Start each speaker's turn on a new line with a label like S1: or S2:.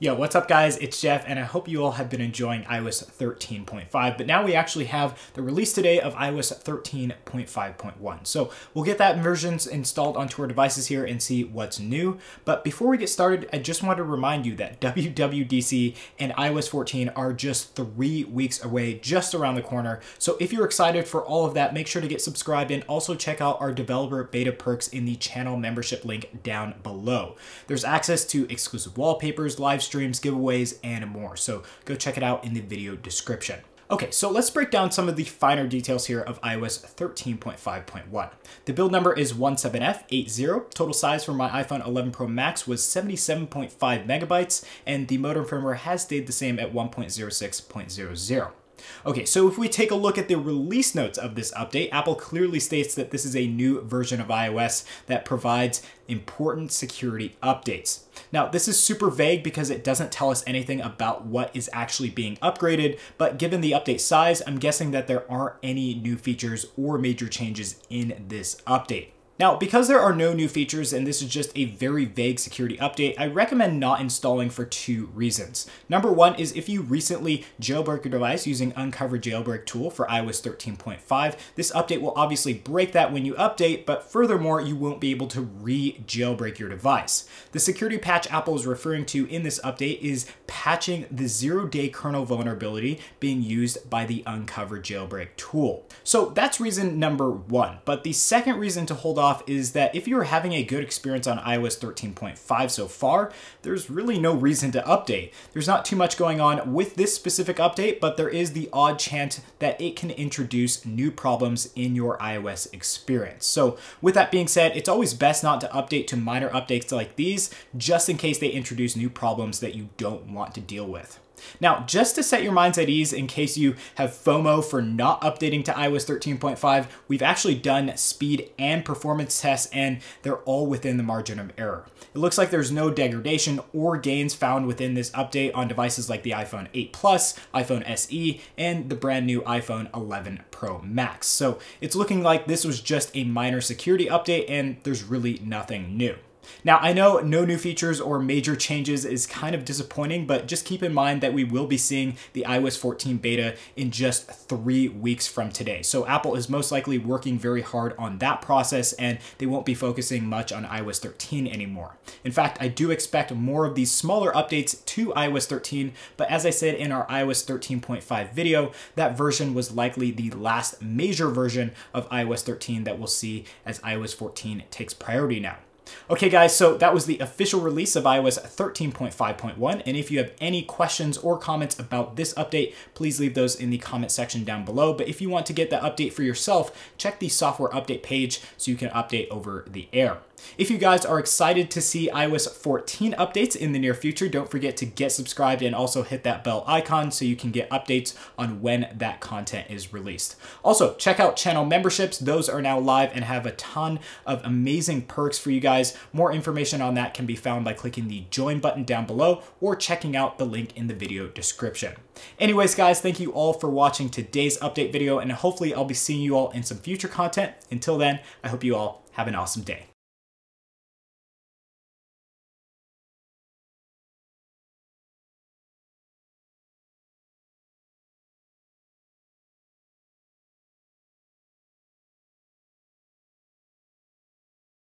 S1: Yo, what's up guys? It's Jeff and I hope you all have been enjoying iOS 13.5, but now we actually have the release today of iOS 13.5.1. So we'll get that versions installed onto our devices here and see what's new. But before we get started, I just want to remind you that WWDC and iOS 14 are just three weeks away, just around the corner. So if you're excited for all of that, make sure to get subscribed and also check out our developer beta perks in the channel membership link down below. There's access to exclusive wallpapers, live streams, giveaways, and more. So go check it out in the video description. Okay, so let's break down some of the finer details here of iOS 13.5.1. The build number is 17F80. Total size for my iPhone 11 Pro Max was 77.5 megabytes, and the modem firmware has stayed the same at 1.06.00. Okay, so if we take a look at the release notes of this update, Apple clearly states that this is a new version of iOS that provides important security updates. Now, this is super vague because it doesn't tell us anything about what is actually being upgraded, but given the update size, I'm guessing that there aren't any new features or major changes in this update. Now, because there are no new features and this is just a very vague security update, I recommend not installing for two reasons. Number one is if you recently jailbroke your device using Uncover Jailbreak tool for iOS 13.5, this update will obviously break that when you update, but furthermore, you won't be able to re-jailbreak your device. The security patch Apple is referring to in this update is patching the zero-day kernel vulnerability being used by the Uncover Jailbreak tool. So that's reason number one. But the second reason to hold off off is that if you're having a good experience on iOS 13.5 so far, there's really no reason to update. There's not too much going on with this specific update, but there is the odd chance that it can introduce new problems in your iOS experience. So with that being said, it's always best not to update to minor updates like these, just in case they introduce new problems that you don't want to deal with. Now, just to set your minds at ease in case you have FOMO for not updating to iOS 13.5, we've actually done speed and performance tests and they're all within the margin of error. It looks like there's no degradation or gains found within this update on devices like the iPhone 8 Plus, iPhone SE, and the brand new iPhone 11 Pro Max. So it's looking like this was just a minor security update and there's really nothing new. Now, I know no new features or major changes is kind of disappointing, but just keep in mind that we will be seeing the iOS 14 beta in just three weeks from today. So Apple is most likely working very hard on that process and they won't be focusing much on iOS 13 anymore. In fact, I do expect more of these smaller updates to iOS 13, but as I said in our iOS 13.5 video, that version was likely the last major version of iOS 13 that we'll see as iOS 14 takes priority now. Okay guys, so that was the official release of iOS 13.5.1, and if you have any questions or comments about this update, please leave those in the comment section down below. But if you want to get the update for yourself, check the software update page so you can update over the air. If you guys are excited to see iOS 14 updates in the near future, don't forget to get subscribed and also hit that bell icon so you can get updates on when that content is released. Also, check out channel memberships. Those are now live and have a ton of amazing perks for you guys. More information on that can be found by clicking the join button down below or checking out the link in the video description. Anyways, guys, thank you all for watching today's update video and hopefully I'll be seeing you all in some future content. Until then, I hope you all have an awesome day.